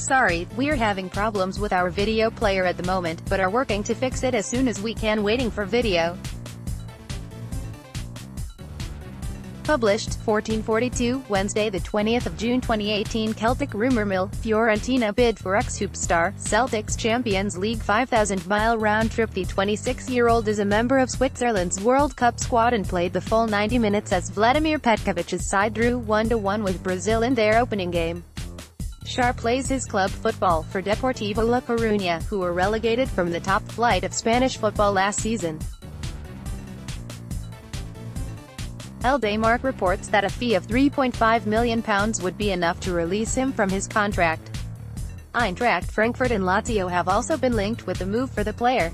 Sorry, we're having problems with our video player at the moment, but are working to fix it as soon as we can waiting for video. Published, 1442, Wednesday the 20th of June 2018 Celtic rumour mill, Fiorentina bid for ex-superstar, Celtic's Champions League 5,000-mile round trip The 26-year-old is a member of Switzerland's World Cup squad and played the full 90 minutes as Vladimir Petkovic's side drew 1-1 with Brazil in their opening game. Schär plays his club football for Deportivo La Coruña, who were relegated from the top flight of Spanish football last season. El Desmarque reports that a fee of £3.5 million would be enough to release him from his contract. Eintracht Frankfurt and Lazio have also been linked with the move for the player.